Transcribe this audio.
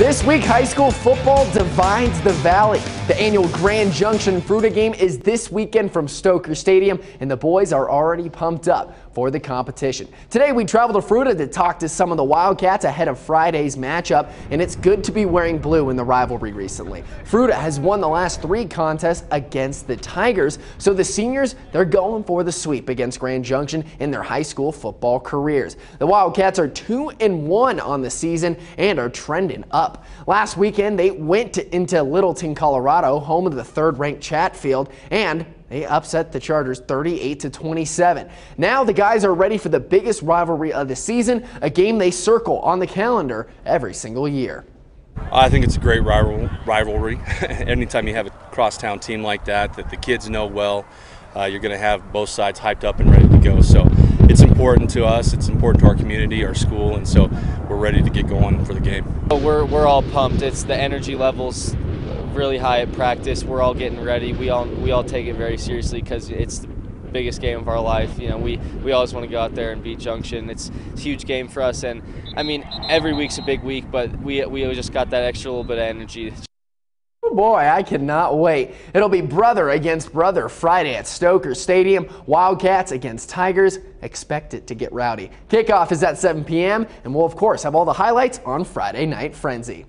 This week, high school football divides the valley. The annual Grand Junction Fruita game is this weekend from Stocker Stadium, and the boys are already pumped up for the competition. Today, we traveled to Fruita to talk to some of the Wildcats ahead of Friday's matchup, and it's good to be wearing blue in the rivalry recently. Fruita has won the last three contests against the Tigers, so the seniors, they're going for the sweep against Grand Junction in their high school football careers. The Wildcats are 2 and 1 on the season and are trending up. Last weekend, they went to, into Littleton, Colorado, home of the third-ranked Chatfield, and they upset the Chargers 38 to 27. Now the guys are ready for the biggest rivalry of the season, a game they circle on the calendar every single year. I think it's a great rival, rivalry. Anytime you have a crosstown team like that, that the kids know well, uh, you're going to have both sides hyped up and ready to go. So it's important to us, it's important to our community, our school, and so we're ready to get going for the game. We're, we're all pumped. It's the energy levels really high at practice. We're all getting ready. We all we all take it very seriously because it's the biggest game of our life. You know, we we always want to go out there and beat Junction. It's, it's a huge game for us, and I mean every week's a big week, but we we just got that extra little bit of energy. Oh boy, I cannot wait. It'll be brother against brother Friday at Stocker Stadium. Wildcats against Tigers. Expect it to get rowdy. Kickoff is at 7 p.m. and we'll of course have all the highlights on Friday Night Frenzy.